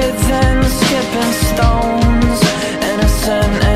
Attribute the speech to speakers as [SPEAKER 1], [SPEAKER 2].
[SPEAKER 1] kids and skipping stones, innocent.